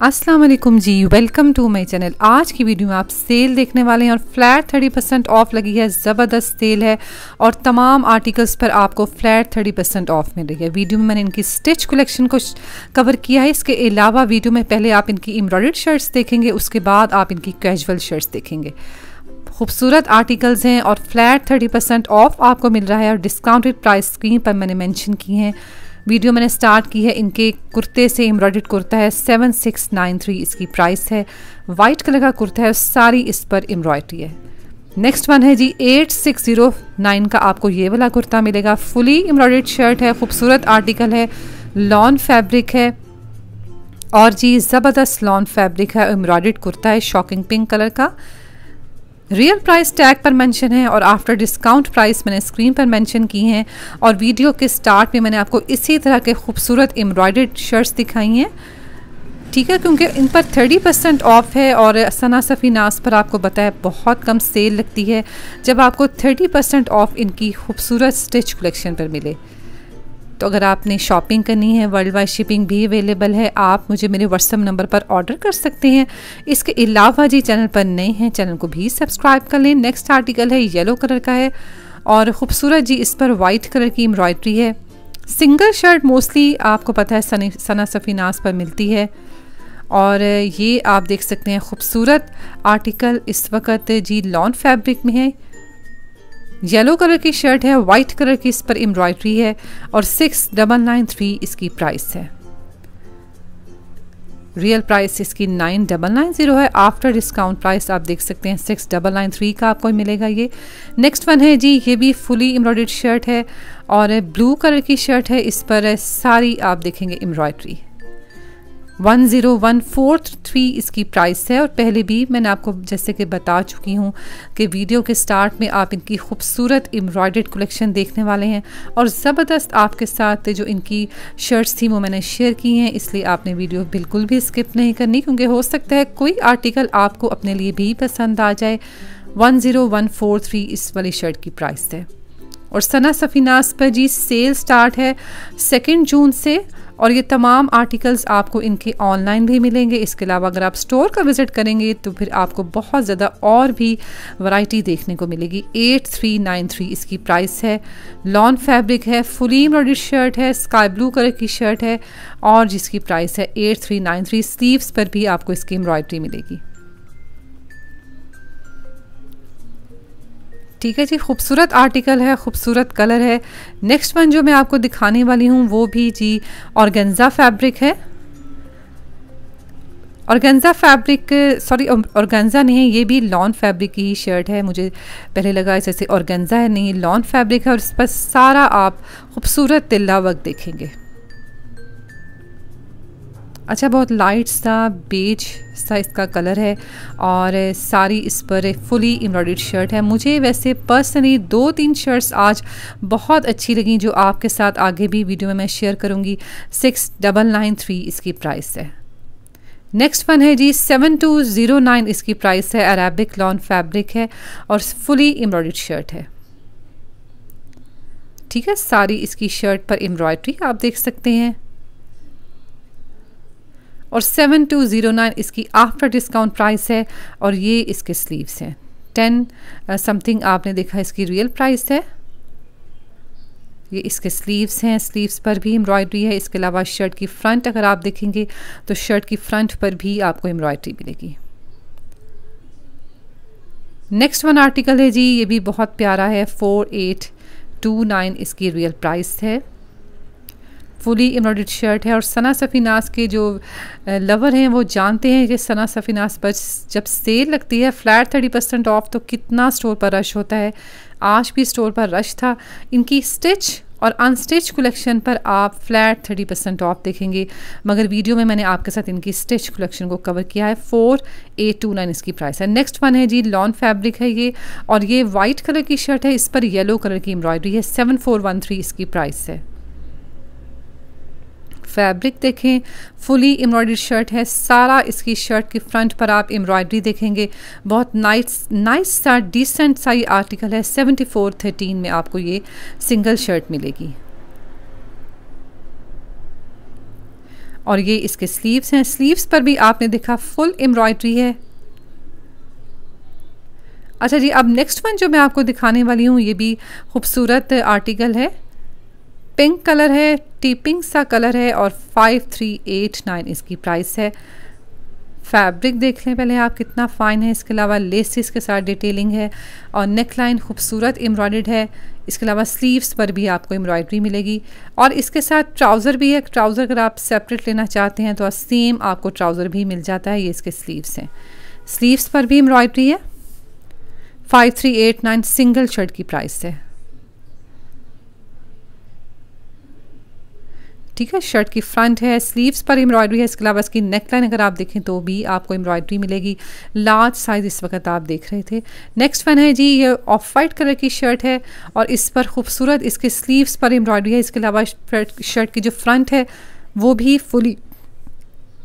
अस्सलाम वालेकुम जी वेलकम टू माय चैनल आज की वीडियो में आप सेल देखने वाले हैं और फ्लैट थर्टी परसेंट ऑफ़ लगी है, ज़बरदस्त सेल है और तमाम आर्टिकल्स पर आपको फ्लैट थर्टी परसेंट ऑफ़ मिल रही है। वीडियो में मैंने इनकी स्टिच कलेक्शन को कवर किया है। इसके अलावा वीडियो में पहले आप इनकी एम्ब्रॉयड शर्ट्स देखेंगे, उसके बाद आप इनकी कैजुअल शर्ट्स देखेंगे। खूबसूरत आर्टिकल्स हैं और फ्लैट थर्टी परसेंट ऑफ़ आपको मिल रहा है और डिस्काउंटेड प्राइस स्क्रीन पर मैंने मैंशन की हैं। वीडियो मैंने स्टार्ट की है, इनके कुर्ते से एम्ब्रॉयड कुर्ता है सेवन सिक्स नाइन थ्री इसकी प्राइस है। वाइट कलर का कुर्ता है, सारी इस पर एम्ब्रॉयडरी है। नेक्स्ट वन है जी एट सिक्स ज़ीरो नाइन का आपको ये वाला कुर्ता मिलेगा। फुली एम्ब्रॉयड शर्ट है, खूबसूरत आर्टिकल है लॉन फैब्रिक है। और जी, ज़बरदस्त लॉन फैब्रिक है एम्ब्रॉयड कुर्ता है शॉकिंग पिंक कलर का। रियल प्राइस टैग पर मेंशन है और आफ्टर डिस्काउंट प्राइस मैंने स्क्रीन पर मेंशन की हैं और वीडियो के स्टार्ट में मैंने आपको इसी तरह के खूबसूरत एम्ब्रॉयड शर्ट्स दिखाई हैं। ठीक है, क्योंकि इन पर थर्टी परसेंट ऑफ़ है और सना सफ़ी नास पर आपको बताया बहुत कम सेल लगती है जब आपको थर्टी परसेंट ऑफ़ इनकी खूबसूरत स्टिच कलेक्शन पर मिले। तो अगर आपने शॉपिंग करनी है वर्ल्ड वाइड शिपिंग भी अवेलेबल है, आप मुझे मेरे व्हाट्सअप नंबर पर ऑर्डर कर सकते हैं। इसके अलावा जी चैनल पर नए हैं, चैनल को भी सब्सक्राइब कर लें। नेक्स्ट आर्टिकल है येलो कलर का है और ख़ूबसूरत जी, इस पर वाइट कलर की एम्ब्रॉयड्री है। सिंगल शर्ट मोस्टली आपको पता है, सनी सफ़ीनास पर मिलती है। और ये आप देख सकते हैं, खूबसूरत आर्टिकल इस वक्त जी लॉन फैब्रिक में है। येलो कलर की शर्ट है वाइट कलर की इस पर एम्ब्रॉयडरी है और सिक्स डबल नाइन थ्री इसकी प्राइस है। रियल प्राइस इसकी नाइन डबल नाइन ज़ीरो है। आफ्टर डिस्काउंट प्राइस आप देख सकते हैं, सिक्स डबल नाइन थ्री का आपको मिलेगा ये। नेक्स्ट वन है जी, ये भी फुली एम्ब्रॉयड शर्ट है और ब्लू कलर की शर्ट है। इस पर सारी आप देखेंगे embroidery. One zero one fourth three इसकी प्राइस है। और पहले भी मैंने आपको जैसे कि बता चुकी हूँ कि वीडियो के स्टार्ट में आप इनकी खूबसूरत एम्ब्रॉयड कलेक्शन देखने वाले हैं। और ज़बरदस्त आपके साथ जो इनकी शर्ट्स थी वो मैंने शेयर की हैं, इसलिए आपने वीडियो बिल्कुल भी स्किप नहीं करनी, क्योंकि हो सकता है कोई आर्टिकल आपको अपने लिए भी पसंद आ जाए। One zero one four three इस वाली शर्ट की प्राइस है। और सना सफ़ीनास पर जी सेल स्टार्ट है। सेकेंड जून से और ये तमाम आर्टिकल्स आपको इनके ऑनलाइन भी मिलेंगे। इसके अलावा अगर आप स्टोर का विज़िट करेंगे तो फिर आपको बहुत ज़्यादा और भी वैरायटी देखने को मिलेगी। एट थ्री नाइन थ्री इसकी प्राइस है। लॉन फैब्रिक है फुली एम्ब्रॉयड शर्ट है स्काई ब्लू कलर की शर्ट है और जिसकी प्राइस है eight three nine three sleeves पर भी आपको इसकी एम्ब्रॉयड्री मिलेगी। ठीक है जी, खूबसूरत आर्टिकल है, खूबसूरत कलर है। नेक्स्ट वन जो मैं आपको दिखाने वाली हूँ, वो भी जी ऑर्गेन्जा फैब्रिक है। ऑर्गेन्जा फैब्रिक सॉरी ऑर्गेन्जा नहीं है ये भी लॉन फैब्रिक की ही शर्ट है। मुझे पहले लगा जैसे ऑर्गेन्जा है, नहीं लॉन फैब्रिक है और इस पर सारा आप खूबसूरत तिल्ला वक्त देखेंगे। अच्छा बहुत लाइट सा बेज सा इसका कलर है और सारी इस पर फुली एम्ब्रॉयड शर्ट है। मुझे वैसे पर्सनली दो तीन शर्ट्स आज बहुत अच्छी लगी जो आपके साथ आगे भी वीडियो में मैं शेयर करूँगी। सिक्स डबल नाइन थ्री इसकी प्राइस है। नेक्स्ट वन है जी सेवन टू ज़ीरो नाइन इसकी प्राइस है। अरेबिक लॉन फैब्रिक है और फुली एम्ब्रॉयड शर्ट है। ठीक है, सारी इसकी शर्ट पर एम्ब्रॉयड्री आप देख सकते हैं। और सेवन टू ज़ीरो नाइन इसकी आफ्टर डिस्काउंट प्राइस है और ये इसके स्लीव्स हैं। टेन समथिंग आपने देखा इसकी रियल प्राइस है। ये इसके स्लीव्स हैं स्लीव्स पर भी एम्ब्रॉयडरी है। इसके अलावा शर्ट की फ्रंट अगर आप देखेंगे तो शर्ट की फ्रंट पर भी आपको एम्ब्रॉयडरी मिलेगी। नेक्स्ट वन आर्टिकल है जी, ये भी बहुत प्यारा है फोर एट टू नाइन इसकी रियल प्राइस है। फुली एम्ब्रॉयड शर्ट है और सना सफ़ीनास के जो लवर हैं, वो जानते हैं कि सना सफ़ीनास पर जब सेल लगती है, फ्लैट थर्टी परसेंट ऑफ़ तो कितना स्टोर पर रश होता है। आज भी स्टोर पर रश था। इनकी स्टिच और अनस्टिच कलेक्शन पर आप फ्लैट थर्टी परसेंट ऑफ़ देखेंगे। मगर वीडियो में मैंने आपके साथ इनकी स्टिच कलेक्शन को कवर किया है। फोर एट टू नाइन इसकी प्राइस है। नेक्स्ट वन है जी, लॉन फैब्रिक है ये। और ये वाइट कलर की शर्ट है। इस पर येलो कलर की एम्ब्रॉयडरी है। सेवन फोर वन थ्री इसकी प्राइस है। फैब्रिक देखें। फुली एम्ब्रॉयडरी शर्ट है। सारा इसकी शर्ट की फ्रंट पर आप एम्ब्रॉयडरी देखेंगे। बहुत नाइस नाइस सा डिसेंट सा ये आर्टिकल है। सेवेंटी फोर थर्टीन में आपको ये सिंगल शर्ट मिलेगी। और ये इसके स्लीव्स हैं। स्लीव्स पर भी आपने देखा फुल एम्ब्रॉयडरी है। अच्छा जी, अब नेक्स्ट वन जो मैं आपको दिखाने वाली हूँ, ये भी खूबसूरत आर्टिकल है। पिंक कलर है टीपिंग सा कलर है और फाइव थ्री एट नाइन इसकी प्राइस है। फैब्रिक देख लें पहले आप कितना फ़ाइन है, इसके अलावा लेसिस के साथ डिटेलिंग है और नेक लाइन खूबसूरत एम्ब्रॉयड है। इसके अलावा स्लीव्स पर भी आपको एम्ब्रॉयडरी मिलेगी और इसके साथ ट्राउज़र भी है। ट्राउज़र अगर आप सेपरेट लेना चाहते हैं तो सेम आपको ट्राउज़र भी मिल जाता है, ये इसके स्लीव्स हैं। स्लीव्स पर भी एम्ब्रॉयडरी है। Five three eight nine single shirt की प्राइस है। ठीक है? शर्ट की फ्रंट है स्लीव्स पर एम्ब्रॉयडरी है, इसके अलावा इसकी नेकलाइन अगर आप देखें तो भी आपको एम्ब्रॉयडरी मिलेगी। लार्ज साइज़ इस वक्त आप देख रहे थे। नेक्स्ट वन है जी, ये ऑफ़ वाइट कलर की शर्ट है और इस पर खूबसूरत इसके स्लीव्स पर एम्ब्रॉयडरी है, इसके अलावा शर्ट की जो फ्रंट है, वो भी फुली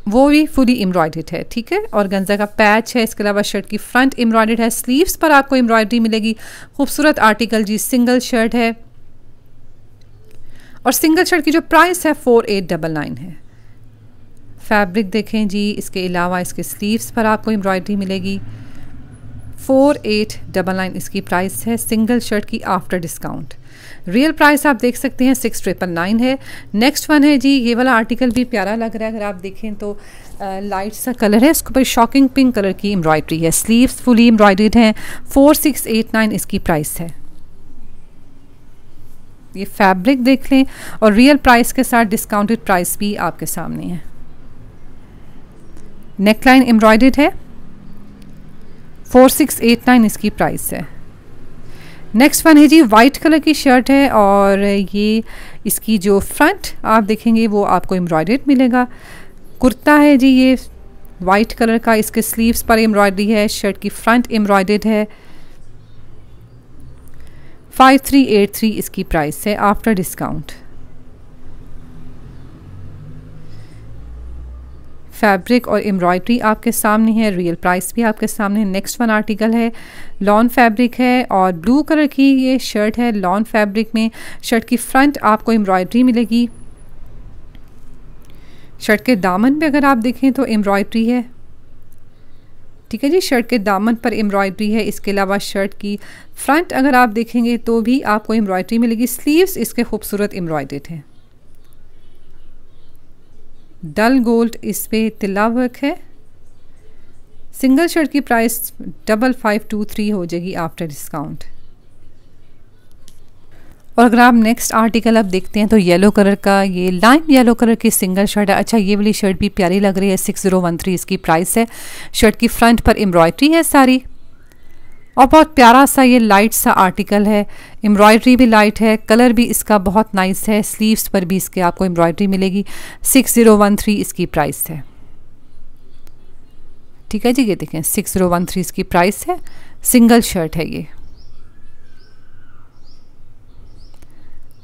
वो भी फुली एम्ब्रॉयडेड है, ठीक है? और गंजा का पैच है, इसके अलावा शर्ट की फ्रंट एम्ब्रॉयडेड है स्लीव्स पर आपको एम्ब्रॉयडरी मिलेगी। खूबसूरत आर्टिकल जी सिंगल शर्ट है। और सिंगल शर्ट की जो प्राइस है फोर एट डबल नाइन है। फैब्रिक देखें जी इसके अलावा इसके स्लीव्स पर आपको एम्ब्रॉयडरी मिलेगी। फोर एट डबल नाइन इसकी प्राइस है सिंगल शर्ट की आफ्टर डिस्काउंट रियल प्राइस आप देख सकते हैं सिक्स ट्रिपल नाइन है। नेक्स्ट वन है जी ये वाला आर्टिकल भी प्यारा लग रहा है अगर आप देखें तो आ, लाइट सा कलर है इसके ऊपर शॉकिंग पिंक कलर की एम्ब्रॉयडरी है। स्लीव्स फुली एम्ब्रॉयडर्ड हैं। फोर सिक्स एट नाइन इसकी प्राइस है। ये फैब्रिक देख लें और रियल प्राइस के साथ डिस्काउंटेड प्राइस भी आपके सामने है। नेकलाइन एम्ब्रॉयडेड है। फोर सिक्स एट नाइन इसकी प्राइस है। नेक्स्ट वन है जी वाइट कलर की शर्ट है और ये इसकी जो फ्रंट आप देखेंगे वो आपको एम्ब्रॉयडेड मिलेगा। कुर्ता है जी, ये वाइट कलर का, इसके स्लीव्स पर एम्ब्रॉयडरी है शर्ट की फ्रंट एम्ब्रॉयडेड है। फाइव थ्री एट थ्री इसकी प्राइस है आफ्टर डिस्काउंट फैब्रिक और एम्ब्रॉयडरी आपके सामने है रियल प्राइस भी आपके सामने नेक्स्ट वन आर्टिकल है लॉन फैब्रिक है और ब्लू कलर की ये शर्ट है लॉन फैब्रिक में. शर्ट की फ्रंट आपको एम्ब्रॉयडरी मिलेगी. शर्ट के दामन पे अगर आप देखें तो एम्ब्रॉयडरी है. ठीक है जी शर्ट के दामन पर एम्ब्रॉयड्री है, इसके अलावा शर्ट की फ्रंट अगर आप देखेंगे तो भी आपको एम्ब्रॉयडरी मिलेगी स्लीव्स इसके खूबसूरत एम्ब्रॉयडेड हैं। डल गोल्ड इस पर तिल्ला वर्क है। सिंगल शर्ट की price double five two three हो जाएगी आफ्टर डिस्काउंट और अगर आप नेक्स्ट आर्टिकल अब देखते हैं तो येलो कलर का ये लाइम येलो कलर की सिंगल शर्ट है। अच्छा ये वाली शर्ट भी प्यारी लग रही है। सिक्स ज़ीरो वन थ्री इसकी प्राइस है। शर्ट की फ्रंट पर एम्ब्रॉयड्री है सारी। और बहुत प्यारा सा ये लाइट सा आर्टिकल है। एम्ब्रॉयड्री भी लाइट है। कलर भी इसका बहुत नाइस है। स्लीव्स पर भी इसके आपको एम्ब्रॉयड्री मिलेगी। सिक्स ज़ीरो वन थ्री इसकी प्राइस है। ठीक है जी, ये देखें। सिक्स ज़ीरो वन थ्री इसकी प्राइस है। सिंगल शर्ट है ये।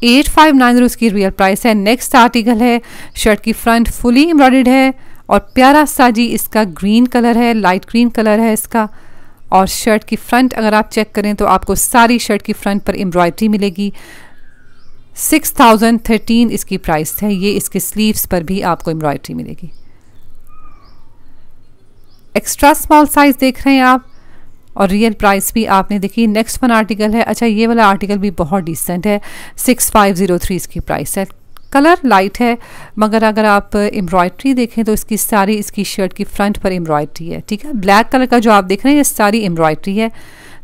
एट फाइव नाइन इसकी रियल प्राइस है। नेक्स्ट आर्टिकल है शर्ट की फ्रंट फुली एम्ब्रॉयड है और प्यारा सा जी इसका ग्रीन कलर है लाइट ग्रीन कलर है इसका। और शर्ट की फ्रंट अगर आप चेक करें तो आपको सारी शर्ट की फ्रंट पर एम्ब्रॉयडरी मिलेगी। सिक्स थाउज़ेंड थर्टीन इसकी प्राइस है। ये इसके स्लीव्स पर भी आपको एम्ब्रॉयड्री मिलेगी। एक्स्ट्रा स्मॉल साइज़ देख रहे हैं आप। और रियल प्राइस भी आपने देखी। नेक्स्ट वन आर्टिकल है। अच्छा ये वाला आर्टिकल भी बहुत डिसेंट है। सिक्स फाइव ज़ीरो थ्री इसकी प्राइस है। कलर लाइट है, मगर अगर आप एम्ब्रॉयड्री देखें तो इसकी सारी, इसकी शर्ट की फ्रंट पर एम्ब्रॉयड्री है, ठीक है? ब्लैक कलर का जो आप देख रहे हैं, ये सारी एम्ब्रॉयड्री है।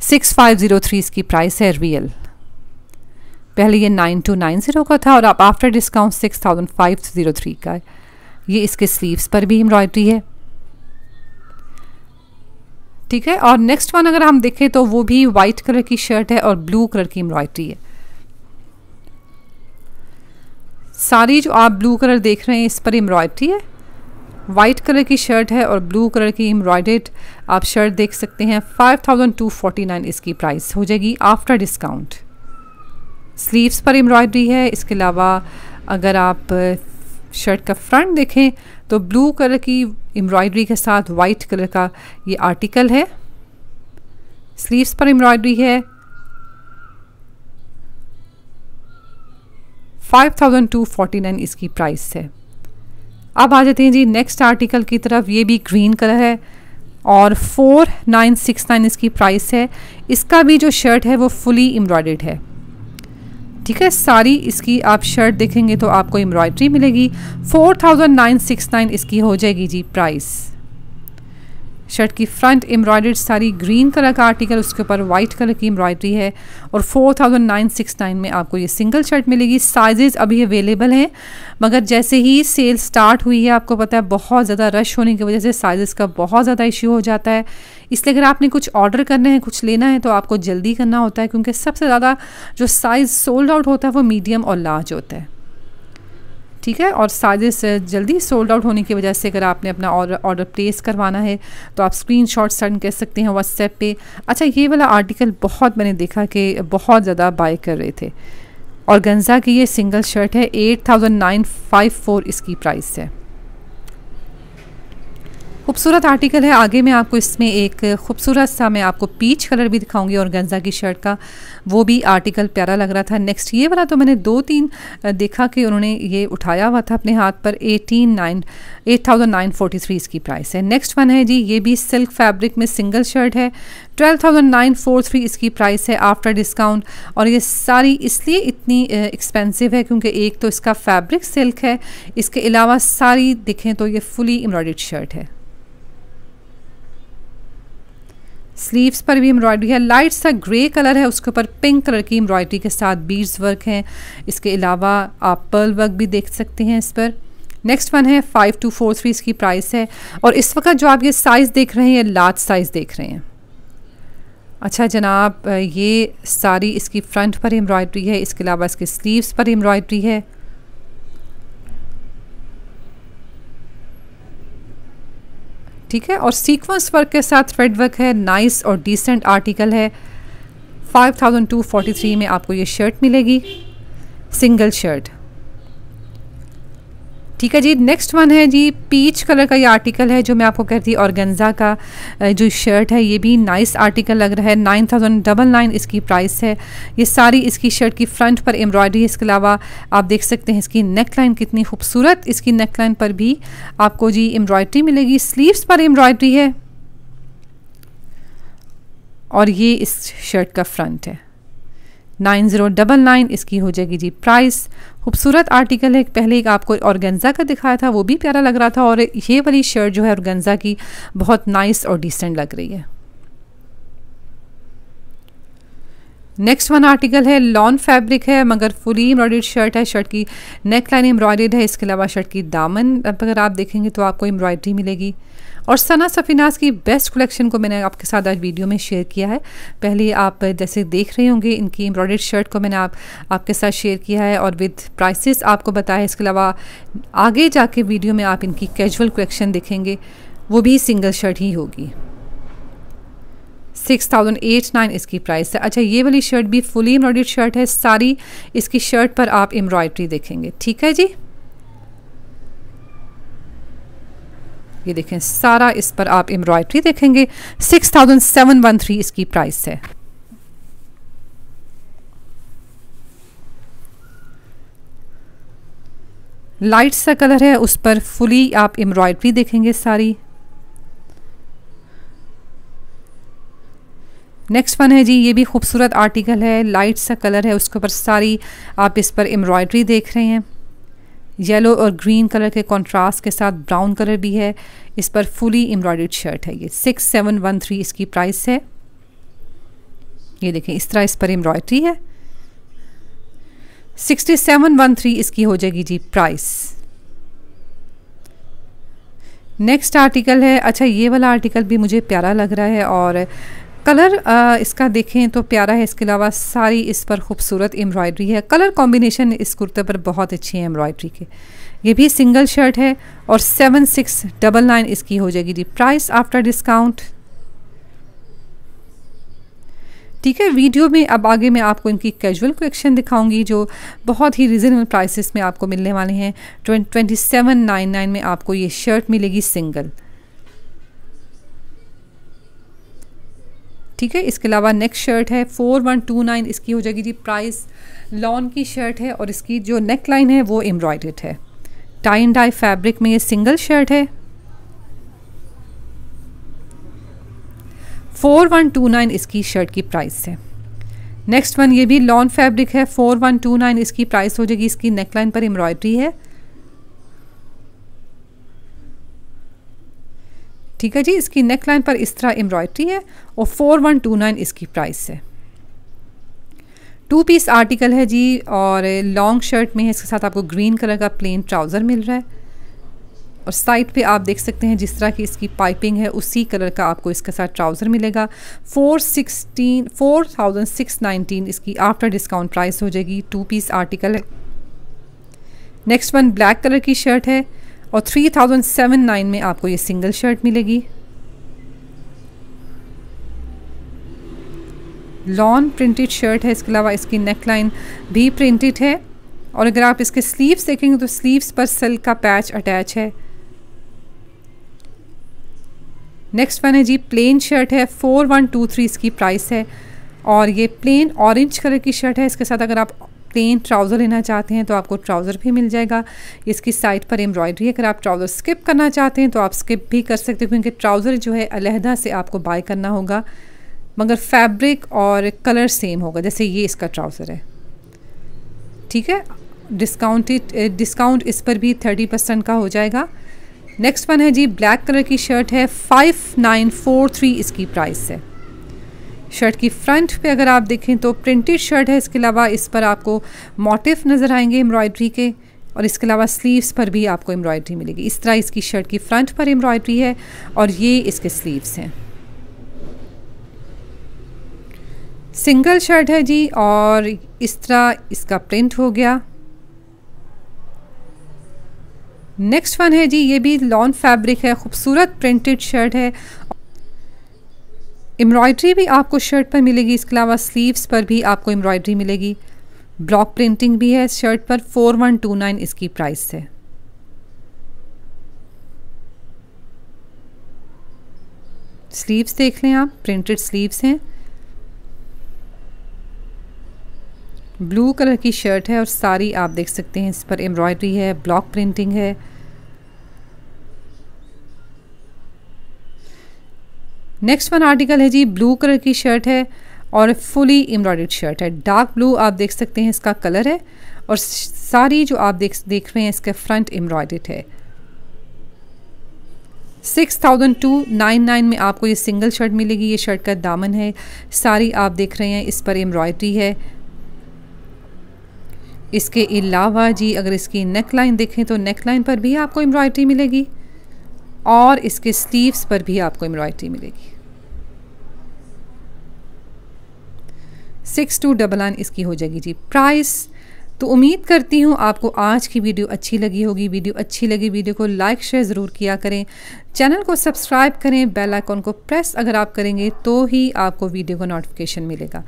सिक्स फाइव ज़ीरो थ्री इसकी प्राइस है रियल पहले ये नाइन टू नाइन ज़ीरो का था और आप after discount six thousand five zero three का है। ये इसके स्लीव्स पर भी एम्ब्रॉयड्री है। ठीक है? और नेक्स्ट वन अगर हम देखें तो वो भी वाइट कलर की शर्ट है और ब्लू कलर की एम्ब्रॉयडरी है। सारी जो आप ब्लू कलर देख रहे हैं, इस पर एम्ब्रॉयडरी है। वाइट कलर की शर्ट है और ब्लू कलर की एम्ब्रॉयडेड आप शर्ट देख सकते हैं। Five thousand two forty nine इसकी प्राइस हो जाएगी आफ्टर डिस्काउंट स्लीव्स पर एम्ब्रॉयडरी है, इसके अलावा अगर आप शर्ट का फ्रंट देखें तो ब्लू कलर की एम्ब्रॉयडरी के साथ वाइट कलर का ये आर्टिकल है। स्लीव्स पर एम्ब्रॉयडरी है। Five thousand two forty nine इसकी प्राइस है। अब आ जाते हैं जी नेक्स्ट आर्टिकल की तरफ़। ये भी ग्रीन कलर है और फोर नाइन सिक्स नाइन इसकी प्राइस है। इसका भी जो शर्ट है वो फुली एम्ब्रॉयड है। ठीक है, सारी इसकी आप शर्ट देखेंगे तो आपको एम्ब्रॉयड्री मिलेगी। Four thousand nine six nine इसकी हो जाएगी जी प्राइस शर्ट की फ्रंट एम्ब्रॉयड सारी ग्रीन कलर का आर्टिकल, उसके ऊपर वाइट कलर की एम्ब्रॉयडरी है और four thousand nine six nine में आपको ये सिंगल शर्ट मिलेगी। साइजेस अभी अवेलेबल हैं, मगर जैसे ही सेल स्टार्ट हुई है, आपको पता है बहुत ज़्यादा रश होने की वजह से साइजेस का बहुत ज़्यादा इश्यू हो जाता है। इसलिए अगर आपने कुछ ऑर्डर करने हैं, कुछ लेना है तो आपको जल्दी करना होता है, क्योंकि सबसे ज़्यादा जो साइज़ सोल्ड आउट होता है, वो मीडियम और लार्ज होता है। ठीक है? और साजिश जल्दी सोल्ड आउट होने की वजह से अगर आपने अपना ऑर्डर प्लेस करवाना है तो आप स्क्रीन शॉट सेंड कर सकते हैं व्हाट्सएप पे। अच्छा ये वाला आर्टिकल बहुत मैंने देखा कि बहुत ज़्यादा बाय कर रहे थे। और गंजा की ये सिंगल शर्ट है eight thousand nine five four इसकी प्राइस है। खूबसूरत आर्टिकल है। आगे मैं आपको इसमें एक खूबसूरत सा मैं आपको पीच कलर भी दिखाऊँगी और गंजा की शर्ट का। वो भी आर्टिकल प्यारा लग रहा था। नेक्स्ट ये वाला तो मैंने दो तीन देखा कि उन्होंने ये उठाया हुआ था अपने हाथ पर। Eighteen nine eight thousand nine forty three इसकी प्राइस है। नेक्स्ट वन है जी, ये भी सिल्क फैब्रिक में सिंगल शर्ट है। Twelve thousand nine four three इसकी प्राइस है आफ्टर डिस्काउंट और ये सारी इसलिए इतनी एक्सपेंसिव है क्योंकि एक तो इसका फैब्रिक सिल्क है। इसके अलावा सारी दिखें तो ये फुली एम्ब्रॉयड शर्ट है। स्लीव्स पर भी एम्ब्रॉयडरी है। लाइट सा ग्रे कलर है, उसके ऊपर पिंक कलर की एम्ब्रॉयडरी के साथ बीड्स वर्क हैं। इसके अलावा आप पर्ल वर्क भी देख सकते हैं इस पर। नेक्स्ट वन है, फाइव टू फोर थ्री इसकी प्राइस है। और इस वक्त जो आप ये साइज़ देख रहे हैं, ये लार्ज साइज़ देख रहे हैं। अच्छा जनाब, ये सारी इसकी फ्रंट पर एम्ब्रॉयडरी है, इसके अलावा इसके स्लीव्स पर एम्ब्रॉयडरी है। ठीक है? और सीक्वेंस वर्क के साथ थ्रेड वर्क है नाइस और डिसेंट आर्टिकल है। Five thousand two forty three में आपको ये शर्ट मिलेगी। सिंगल शर्ट ठीक है जी नेक्स्ट वन है जी पीच कलर का ये आर्टिकल है जो मैं आपको कहती और गंजा का जो शर्ट है, ये भी नाइस आर्टिकल लग रहा है नाइन थाउज़ेंड डबल नाइन इसकी प्राइस है। ये सारी इसकी शर्ट की फ्रंट पर एम्ब्रॉयडरी इसके अलावा आप देख सकते हैं इसकी नेक लाइन कितनी खूबसूरत, इसकी नेक लाइन पर भी आपको जी एम्ब्रॉयडरी मिलेगी। स्लीव्स पर एम्ब्रॉयडरी है। और ये इस शर्ट का फ्रंट है। नाइन ज़ीरो डबल नाइन इसकी हो जाएगी जी प्राइस खूबसूरत आर्टिकल है। पहले एक आपको ऑर्गेन्जा का दिखाया था, वो भी प्यारा लग रहा था और ये वाली शर्ट जो है ऑर्गेन्जा की बहुत नाइस और डिसेंट लग रही है। नेक्स्ट वन आर्टिकल है लॉन फैब्रिक है, मगर फुली एम्ब्रॉयड शर्ट है शर्ट की नेक लाइन एम्ब्रॉयड है, इसके अलावा शर्ट की दामन, अगर आप देखेंगे तो आपको एम्ब्रॉयडरी मिलेगी। और सना सफीनाज की बेस्ट कलेक्शन को मैंने आपके साथ आज वीडियो में शेयर किया है। पहले आप जैसे देख रहे होंगे, इनकी एम्ब्रॉयड शर्ट को मैंने आप, आपके साथ शेयर किया है और विद प्राइसेस आपको बताया इसके अलावा आगे जाके वीडियो में आप इनकी कैजुअल कलेक्शन देखेंगे, वो भी सिंगल शर्ट ही होगी। सिक्स थाउज़ेंड एट नाइन इसकी प्राइस है। अच्छा ये वाली शर्ट भी फुली एम्ब्रॉयड शर्ट है। सारी इसकी शर्ट पर आप एम्ब्रॉयड्री देखेंगे। ठीक है जी? ये देखें, सारा इस पर आप एम्ब्रॉयड्री देखेंगे। Six thousand seven one three इसकी प्राइस है। लाइट सा कलर है, उस पर फुली आप एम्ब्रॉयड्री देखेंगे सारी। नेक्स्ट वन है जी, ये भी खूबसूरत आर्टिकल है लाइट सा कलर है, उसके ऊपर सारी आप इस पर एम्ब्रॉयड्री देख रहे हैं। येलो और ग्रीन कलर के कॉन्ट्रास्ट के साथ ब्राउन कलर भी है, इस पर फुली एम्ब्रॉयड शर्ट है ये। सिक्स सेवन वन थ्री इसकी प्राइस है। ये देखें, इस तरह इस पर एम्ब्रॉयड्री है। सिक्सटी सेवन वन थ्री इसकी हो जाएगी जी प्राइस नेक्स्ट आर्टिकल है अच्छा ये वाला आर्टिकल भी मुझे प्यारा लग रहा है और कलर इसका देखें तो प्यारा है, इसके अलावा सारी इस पर खूबसूरत एम्ब्रॉयडरी है। कलर कॉम्बिनेशन इस कुर्ते पर बहुत अच्छी है एम्ब्रॉयडरी के। ये भी सिंगल शर्ट है और सेवन सिक्स डबल नाइन इसकी हो जाएगी जी। Price after discount. ठीक है, वीडियो में अब आगे मैं आपको इनकी कैजुअल कलेक्शन दिखाऊँगी जो बहुत ही रिजनेबल प्राइसेस में आपको मिलने वाले हैं। ट्वेंटी सेवन नाइन नाइन में आपको ये शर्ट मिलेगी सिंगल। ठीक है? इसके अलावा नेक्स्ट शर्ट है फोर वन टू नाइन इसकी हो जाएगी जी प्राइस लॉन की शर्ट है और इसकी जो नेक लाइन है, वो एम्ब्रॉयड है। टाई एंड डाई फैब्रिक में ये सिंगल शर्ट है। फोर वन टू नाइन इसकी शर्ट की प्राइस है। नेक्स्ट वन ये भी लॉन फैब्रिक है। फोर वन टू नाइन इसकी प्राइस हो जाएगी। इसकी नेकलाइन पर एम्ब्रॉयड्री है। ठीक है जी, इसकी नेकलाइन पर इस तरह एम्ब्रॉयड्री है और फोर वन टू नाइन इसकी प्राइस है। टू पीस आर्टिकल है जी और लॉन्ग शर्ट में है, इसके साथ आपको ग्रीन कलर का प्लेन ट्राउज़र मिल रहा है। और साइड पे आप देख सकते हैं जिस तरह की इसकी पाइपिंग है, उसी कलर का आपको इसके साथ ट्राउज़र मिलेगा। Four sixteen four thousand six nineteen इसकी आफ्टर डिस्काउंट प्राइस हो जाएगी। टू पीस आर्टिकल है। नेक्स्ट वन ब्लैक कलर की शर्ट है। और थ्री थाउज़ेंड सेवन नाइन में आपको ये सिंगल शर्ट मिलेगी। लॉन प्रिंटेड शर्ट है, इसके अलावा इसकी नेक लाइन भी प्रिंटेड है। और अगर आप इसके स्लीव्स देखेंगे तो स्लीव्स पर सिल्क का पैच अटैच है। नेक्स्ट वन है जी प्लेन शर्ट है फोर वन टू थ्री इसकी प्राइस है। और ये प्लेन ऑरेंज कलर की शर्ट है, इसके साथ अगर आप प्लेन ट्राउज़र लेना चाहते हैं तो आपको ट्राउज़र भी मिल जाएगा। इसकी साइड पर एम्ब्रॉयडरी अगर आप ट्राउज़र स्किप करना चाहते हैं तो आप स्किप भी कर सकते हो क्योंकि ट्राउज़र जो है अलहदा से आपको बाय करना होगा, मगर फैब्रिक और कलर सेम होगा। जैसे ये इसका ट्राउज़र है। ठीक है? डिस्काउंटेड डिस्काउंट इस पर भी थर्टी परसेंट का हो जाएगा। नेक्स्ट वन है जी, ब्लैक कलर की शर्ट है। फाइव नाइन फोर थ्री इसकी प्राइस है। शर्ट की फ्रंट पे अगर आप देखें तो प्रिंटेड शर्ट है, इसके अलावा इस पर आपको मोटिव नज़र आएँगे एम्ब्रॉयड्री के, और इसके अलावा स्लीव्स पर भी आपको एम्ब्रॉयड्री मिलेगी। इस तरह इसकी शर्ट की फ्रंट पर एम्ब्रॉयड्री है, और ये इसके स्लीव्स हैं। सिंगल शर्ट है जी, और इस तरह इसका प्रिंट हो गया। नेक्स्ट वन है जी, ये भी लॉन फैब्रिक है, खूबसूरत प्रिंटेड शर्ट है एम्ब्रॉयड्री भी आपको शर्ट पर मिलेगी, इसके अलावा स्लीव्स पर भी आपको एम्ब्रॉयड्री मिलेगी। ब्लॉक प्रिंटिंग भी है शर्ट पर फोर वन टू नाइन इसकी प्राइस है। स्लीव्स देख लें आप प्रिंटेड स्लीव्स हैं। ब्लू कलर की शर्ट है और सारी आप देख सकते हैं, इस पर एम्ब्रॉयडरी है ब्लॉक प्रिंटिंग है। नेक्स्ट वन आर्टिकल है जी ब्लू कलर की शर्ट है और फुली एम्ब्रॉयड शर्ट है। डार्क ब्लू आप देख सकते हैं इसका कलर है और सारी जो आप देख देख रहे हैं इसका फ्रंट एम्ब्रॉयड है। Six thousand two nine nine में आपको ये सिंगल शर्ट मिलेगी, ये शर्ट का दामन है। सारी आप देख रहे हैं इस पर एम्ब्रॉयडरी है। इसके अलावा जी अगर इसकी नेक लाइन देखें तो नेक लाइन पर भी आपको एम्ब्रॉयडरी मिलेगी। और इसके स्लीव्स पर भी आपको एम्ब्रॉयडरी मिलेगी। सिक्स टू डबल नाइन इसकी हो जाएगी जी। प्राइस तो उम्मीद करती हूँ आपको आज की वीडियो अच्छी लगी होगी। वीडियो अच्छी लगी, वीडियो को लाइक शेयर ज़रूर किया करें। चैनल को सब्सक्राइब करें बेल आइकॉन को प्रेस अगर आप करेंगे तो ही आपको वीडियो का नोटिफिकेशन मिलेगा।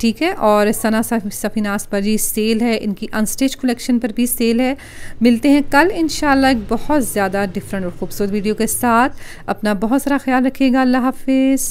ठीक है? और सना सफ़ीनास पर जी सेल है, इनकी अनस्टिच कलेक्शन पर भी सेल है। मिलते हैं कल इन एक बहुत ज़्यादा डिफरेंट और ख़ूबसूरत वीडियो के साथ। अपना बहुत सारा ख्याल रखिएगा, अल्लाह हाफिज़।